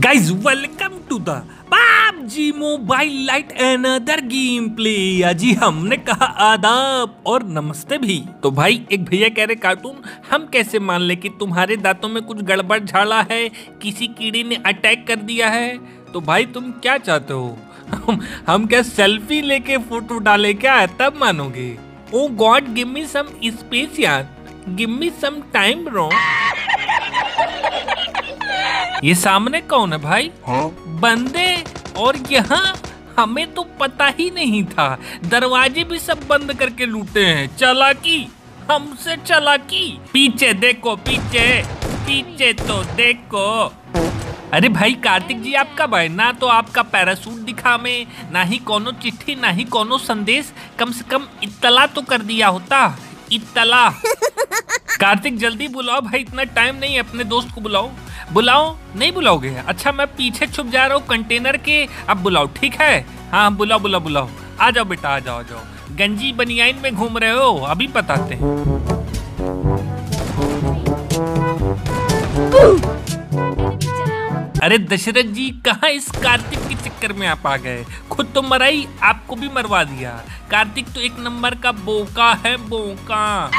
Guys, welcome to the PUBG Mobile Lite another game play जी हमने कहा आदाब और नमस्ते भी। तो भाई एक भैया कह रहे कार्टून हम कैसे मान ले कि तुम्हारे दांतों में कुछ गड़बड़ झाड़ा है? किसी कीड़े ने अटैक कर दिया है? तो भाई तुम क्या चाहते हो? हम, क्या सेल्फी लेके फ़ोटो डाले क्या? तब मानोगे। O God give me some space यार। Give me some time bro ये सामने कौन है भाई? हाँ? बंदे? और यहाँ? हमें तो पता ही नहीं था। दरवाजे भी सब बंद करके लूटे हैं। चालाकी? हमसे चालाकी? पीछे देखो पीछे। पीछे तो देखो। अरे भाई कार्तिक जी आपका भाई ना तो आपका पैरासूट दिखा में ना ही कोनो चिट्ठी ना ही कोनो संदेश। कम से कम इतला तो कर दिया होता। इत्तला कार्तिक, जल्दी बुलाओ भाई, इतना टाइम नहीं है, अपने दोस्त को बुलाओ। बुलाओ? नहीं बुलाओगे? अच्छा मैं पीछे छुप जा रहा हूँ कंटेनर के। अब बुलाओ, ठीक है? हाँ बुलाओ बुलाओ बुलाओ। आ जाओ बेटा, आ जाओ आ जाओ। गंजी बनियाइन में घूम रहे हो, अभी बताते हैं। अरे दशरथ जी, कहाँ इस कार्तिक के चक्कर में आप आ गए? खुद तो मराई आपको भी मरवा दिया। कार्तिक तो एक नंबर का बोका है, बोका।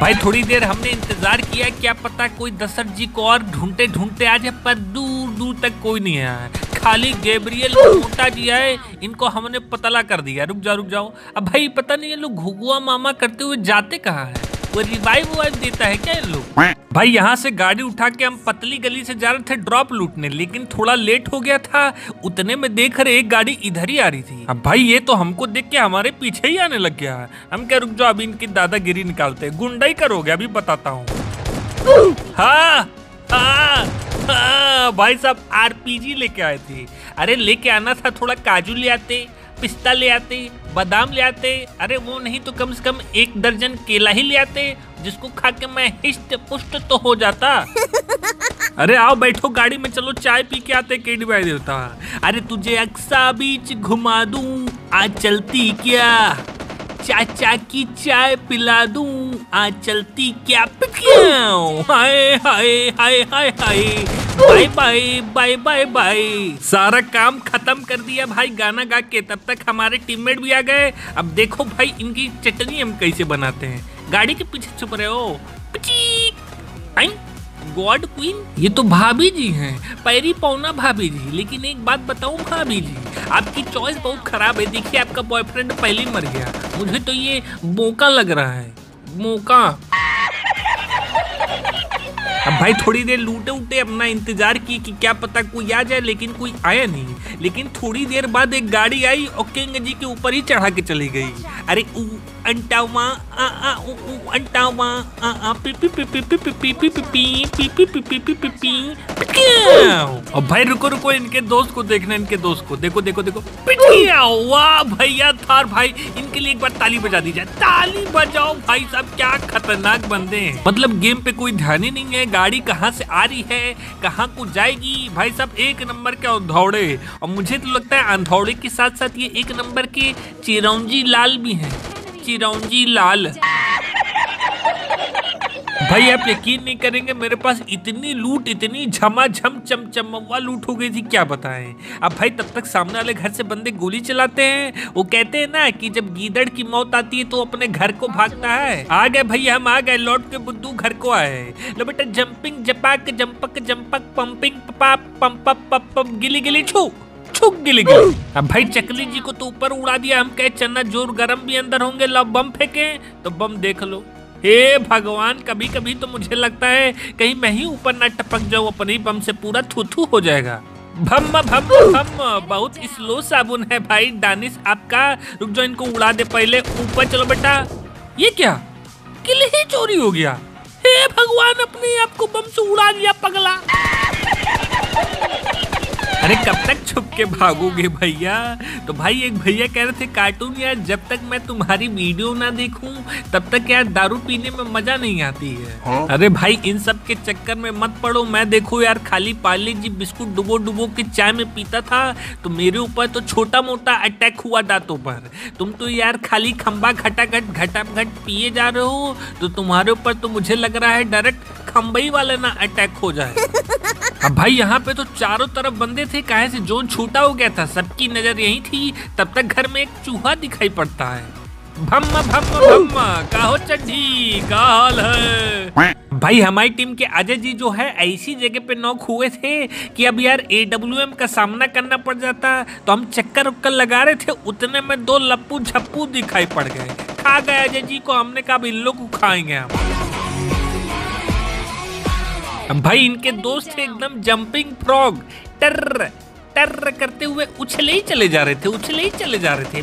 भाई, थोड़ी देर हमने इंतज़ार किया, क्या पता कोई दशरथ जी को और ढूंढते ढूंढते आ जाए पर दूर दूर तक कोई नहीं आया खाली गैब्रियल मोटा जी आए इनको हमने पतला कर दिया। रुक जाओ रुक जाओ। अब भाई, पता नहीं ये लोग घुगुआ मामा करते हुए जाते कहाँ है? वो रिवाइव वाइव देता है क्या लोग? भाई यहाँ से गाड़ी उठा के हम पतली गली से जा रहे थे ड्रॉप लूटने लेकिन थोड़ा लेट हो गया था। उतने में देख रहे एक गाड़ी इधर ही आ रही थी। अब भाई ये तो हमको देख के हमारे पीछे ही आने लग गया। हम क्या रुक जाओ अभी इनकी दादागिरी निकालते ही। करोगे अभी बताता हूँ। हाँ हाँ हाँ भाई साहब आरपीजी लेके आए थे। अरे लेके आना था थोड़ा काजू ले आते। पिस्ता ले आते बादाम ले आते अरे वो नहीं तो कम से कम एक दर्जन केला ही ले आते जिसको खा के मैं हिस्ट पुष्ट तो हो जाता। अरे आओ बैठो गाड़ी में चलो चाय पी के आते केडी भाई देवता। अरे तुझे अक्सा बीच घुमा दूँ आज चलती क्या? चाचा की चाय पिला दूँ। आज चलती क्या hi hi hi hi hi. Bye bye bye bye bye. सारा काम खत्म कर दिया भाई गाना गा के। तब तक हमारे टीममेट भी आ गए। अब देखो भाई इनकी चटनी हम कैसे बनाते हैं। गाड़ी के पीछे छुप रहे हो? God queen? ये तो भाभी जी हैं। पैरी पौना भाभी जी। लेकिन एक बात बताऊँ भाभी जी। आपकी चॉइस बहुत खराब है। देखिए, आपका बॉयफ्रेंड पहले मर गया। मुझे तो ये मौका लग रहा है। मौका। अब भाई, थोड़ी देर लूटे उटे अपना इंतज़ार की कि क्या पता कोई आ जाए, लेकिन कोई आया नहीं। लेकिन थोड़ी देर बाद एक गाड़ी आई और किंग जी के ऊपर ही चढ़ा के चली गई। अरे, ऊ अंटावा आ आ ऊ ऊ अंटावा आ आ पी पी पी पी पी पी पी पी पी पी पी पी पी पी पी और भाई रुको रुको इनके दोस्त को देखना इनके दोस्त को देखो देखो देखो वाह भैया थार भाई इनके लिए एक बार ताली बजा दी जाए ताली बजाओ भाई साहब क्या खतरनाक बंदे हैं मतलब गेम पे कोई ध्यान ही नहीं है गाड़ी कहाँ से आ रही है कहाँ को जाएगी भाई साहब एक नंबर के अंधौड़े और मुझे तो लगता है अंधौड़े के साथ साथ ये एक नंबर के चिरौंजी लाल भी हैं चिरौंजी लाल। भाई, आप यकीन नहीं करेंगे, मेरे पास इतनी लूट, इतनी झमाझम, चमचमवा लूट हो गई थी, क्या बताएँ? अब भाई, तब तक सामने वाले घर से बंदे गोली चलाते हैं। वो कहते हैं ना कि जब गीदड़ की मौत आती है तो अपने घर को भागता है। आ गए भाई, हम आ गए, लौट के बुद्धू घर को आए। लो बेटा जंपिंग जपाक जंपक जंपक पंपिंग पपा पंप पप गिली गिली छू छुक गिली गिली अब भाई चकली जी को तो ऊपर उड़ा दिया। हम कहे, चन्ना, ज़ोर गरम भी अंदर होंगे लो बम फेंके। तो बम देख लो। हे भगवान कभी कभी तो मुझे लगता है, कहीं मैं ही ऊपर ना टपक जाऊँ, अपने बम से पूरा थूथू हो जाएगा। भम भम भम, बहुत स्लो साबुन है भाई। दानिश आपका, रुक जाओ, इनको उड़ा दे पहले। ऊपर चलो बेटा। ये क्या? किल ही चोरी हो गया। हे भगवान, अपने आप को बम से उड़ा दिया, पगला। अरे कब तक छुप के भागोगे भैया। तो भाई एक भैया कह रहे थे कार्टून यार जब तक मैं तुम्हारी वीडियो ना देखूँ तब तक यार दारू पीने में मज़ा नहीं आती है। हाँ? अरे भाई इन सब के चक्कर में मत पड़ो। मैं देखो यार खाली पार्ले जी बिस्कुट डुबो डुबो के चाय में पीता था तो मेरे ऊपर तो छोटा मोटा अटैक हुआ दांतों पर। तुम तो यार खाली खंबा घटाघट घटाघट पिए जा रहे हो तो तुम्हारे ऊपर तो मुझे लग रहा है डायरेक्ट खम्बई वाला ना अटैक हो जाए। अब भाई यहाँ पे तो चारों तरफ़ बंदे थे काहे से जोन छूटा हो गया था। सबकी नज़र यही थी तब तक घर में एक चूहा दिखाई पड़ता है। भम्मा भम्मा भम्मा का हो चड्ढी का हाल है? भाई हमारी टीम के अजय जी जो है ऐसी जगह पे नॉक हुए थे कि अब यार ए डब्ल्यू एम का सामना करना पड़ जाता। तो हम चक्कर उक्कर लगा रहे थे उतने में दो लप्पू झप्पू दिखाई पड़ गए। खा गए अजय जी को हमने कहा इन लोग को खाएँगे हम। भाई इनके दोस्त थे एकदम जंपिंग फ्रॉग टर्र टर्र करते हुए उछले ही चले जा रहे थे उछले ही चले जा रहे थे।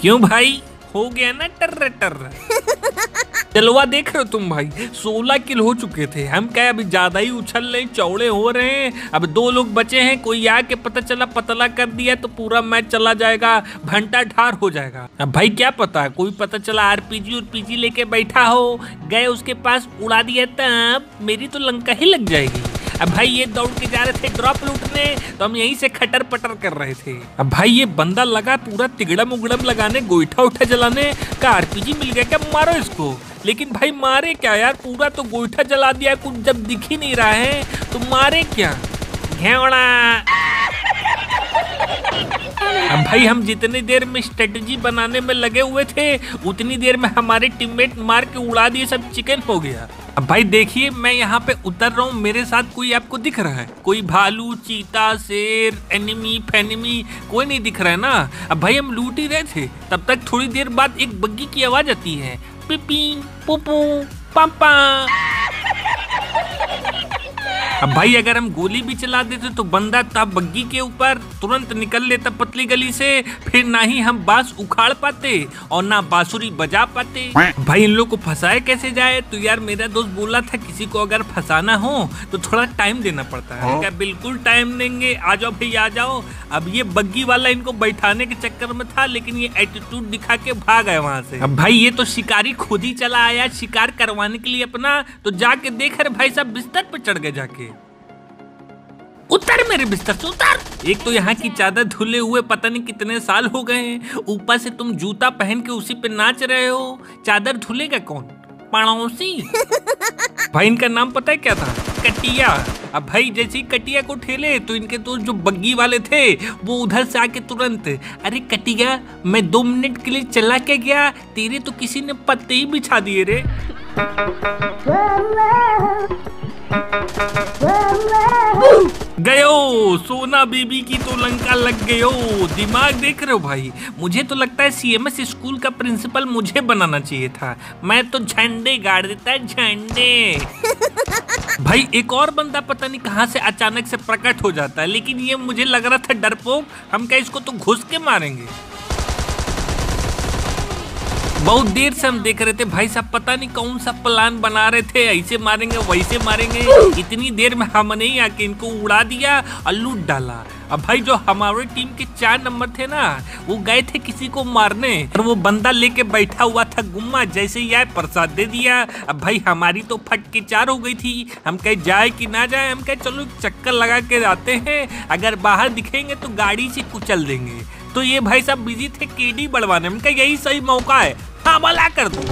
क्यों? भाई? हो गया ना टर्र टर। चलवा देख रहे हो तुम भाई? सोलह किल हो चुके थे। हम क्या अभी ज़्यादा ही उछल रहे चौड़े हो रहे हैं? अब दो लोग बचे हैं, कोई आके पता चला, पतला कर दिया तो पूरा मैच चला जाएगा घंटा ठार हो जाएगा। अब भाई क्या पता, कोई पता चला आरपीजी और पीजी लेके बैठा हो, गए उसके पास, उड़ा दिया तब, मेरी तो लंका ही लग जाएगी। अब भाई ये दौड़ के जा रहे थे ड्रॉप लूटने तो हम यहीं से खटर पटर कर रहे थे। अब भाई ये बंदा लगा पूरा तिगड़म उगड़म लगाने गोईठा उठा जलाने, का आरपीजी मिल गया, क्या मारो इसको? लेकिन भाई मारे क्या यार, पूरा तो गोईठा जला दिया, कुछ जब दिख ही नहीं रहा है तो मारे क्या? घेवड़ा अब भाई हम जितनी देर में स्ट्रेटजी बनाने में लगे हुए थे, उतनी देर में हमारे टीममेट मार के उड़ा दिए, सब चिकन हो गया। अब भाई देखिए, मैं यहाँ पे उतर रहा हूँ। मेरे साथ कोई आपको दिख रहा है? कोई भालू, चीता, शेर, एनिमी, फैनिमी, कोई नहीं दिख रहा है ना? अब भाई हम लूट ही रहे थे। तब तक थोड़ी देर बाद एक बग्गी की आवाज़ आती है। पिपी पुपू पापा अब भाई अगर हम गोली भी चला देते तो बंदा तब बग्गी के ऊपर तुरंत निकल लेता पतली गली से। फिर ना ही हम बाँस उखाड़ पाते और ना बांसुरी बजा पाते। भाई इन लोग को फंसाए कैसे जाए? तो यार मेरा दोस्त बोला था किसी को अगर फंसाना हो तो थोड़ा टाइम देना पड़ता है। क्या बिल्कुल टाइम देंगे आ जाओ भाई आ जाओ। अब ये बग्गी वाला इनको बैठाने के चक्कर में था लेकिन ये एटीट्यूड दिखा के भाग गए वहाँ से। अब भाई ये तो शिकारी खुद ही चला आया शिकार करवाने के लिए अपना। तो जाके देख रहे भाई साहब बिस्तर पे चढ़ गए जाके। उतर मेरे बिस्तर से उतर। एक तो यहाँ की चादर धुले हुए पता नहीं कितने साल हो गए हैं। ऊपर से तुम जूता पहन के उसी पे नाच रहे हो। चादर धुलेगा कौन? पड़ोसी। भाई इनका नाम पता है क्या था? कटिया। अब भाई जैसे ही कटिया को ठेले तो इनके तो जो बग्गी वाले थे वो उधर से आके तुरंत अरे कटिया मैं दो मिनट के लिए चला के गया? तेरे तो किसी ने पत्ते ही बिछा दिए रे। गयो। सोना बीबी की तो लंका लग गयो। दिमाग देख रहे हो भाई? मुझे तो लगता है सीएमएस स्कूल का प्रिंसिपल मुझे बनाना चाहिए था। मैं तो झंडे गाड़ देता है झंडे। भाई एक और बंदा पता नहीं कहाँ से अचानक से प्रकट हो जाता है लेकिन ये मुझे लग रहा था डरपोक। हम क्या इसको तो घुस के मारेंगे? बहुत देर से हम देख रहे थे, भाई साहब पता नहीं कौन सा प्लान बना रहे थे, ऐसे मारेंगे, वैसे मारेंगे। इतनी देर में हमने ही आके इनको उड़ा दिया और लूट डाला। अब भाई जो हमारे टीम के चार नंबर थे ना, वो गए थे किसी को मारने, और वो बंदा लेके बैठा हुआ था गुम्मा, जैसे ही आए, प्रसाद दे दिया। अब भाई हमारी तो फट के चार हो गई थी। हम कहे, जाए कि ना जाए? हम कहे, चलो चक्कर लगा के आते हैं। अगर बाहर दिखेंगे तो गाड़ी से कुचल देंगे। तो ये भाई साहब बिज़ी थे केडी बढ़वाने। में यही सही मौका है। हमला कर दो।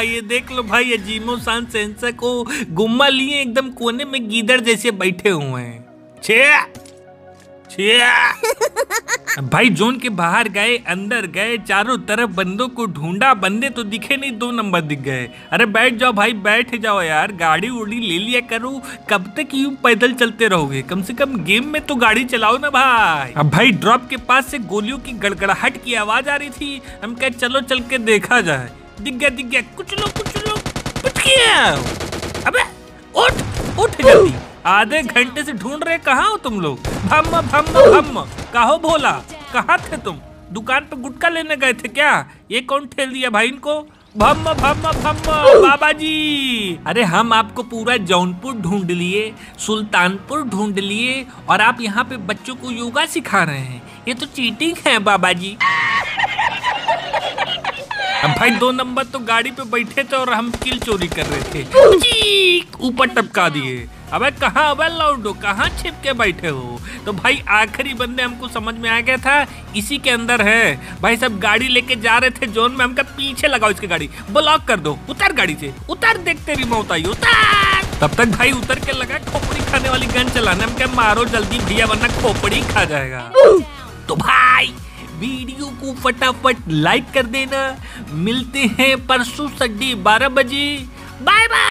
ये देख लो भाई, अजीमो शान सेंसर को गुम्मा लिए एकदम कोने में गीदड़ जैसे बैठे हुए हैं। छे! भाई, जोन के बाहर गए, अंदर गए, चारों तरफ़ बंदों को ढूंढा, बंदे तो दिखे नहीं, दो नंबर दिख गए। अरे, बैठ जाओ भाई, बैठ जाओ यार, गाड़ी उड़ी ले लिया करो, कब तक यूँ पैदल चलते रहोगे? कम से कम गेम में तो गाड़ी चलाओ ना भाई। अब भाई ड्रॉप के पास से गोलियों की गड़गड़ाहट की आवाज़ आ रही थी, हम कह, चलो, चल के देखा जाए। दिख गया दिख गया, कुछ लो कुछ लो, कुछ किया? अबे, उठ उठ जल्दी। आधे घंटे से ढूंढ रहे, कहाँ हो तुम लोग? भम भम भम कहो भोला, कहाँ थे तुम? दुकान पे गुटका लेने गए थे क्या? ये कौन ठेल दिया भाई इनको? भम भम भम बाबा जी अरे हम आपको पूरा जौनपुर ढूंढ लिए, सुल्तानपुर ढूंढ लिए, और आप यहाँ पे बच्चों को योगा सिखा रहे हैं। ये तो चीटिंग है बाबा जी भाई दो नंबर तो गाड़ी पे बैठे थे और हम किल चोरी कर रहे थे। ऊपर टपका दिए। अबे कहाँ अबे लौंडो, कहाँ छिप के बैठे हो? तो भाई आखिरी बंदे हमको समझ में आ गया था, इसी के अंदर है। भाई सब गाड़ी लेके जा रहे थे जोन में, हमका पीछे लगाओ इसकी गाड़ी। ब्लॉक कर दो, उतर गाड़ी से, उतर देखते भी मौत आई, उतर! तब तक भाई उतर के लगा खोपड़ी खाने वाली गन चलाने हम क्या मारो जल्दी भैया, वरना खोपड़ी खा जाएगा। तो भाई, वीडियो को फटाफट लाइक कर देना। मिलते हैं परसों सड्डी बारह बजे। Bye bye!